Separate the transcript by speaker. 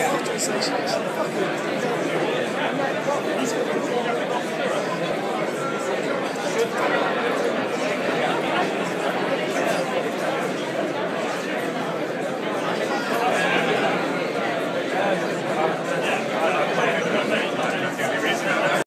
Speaker 1: characterizations.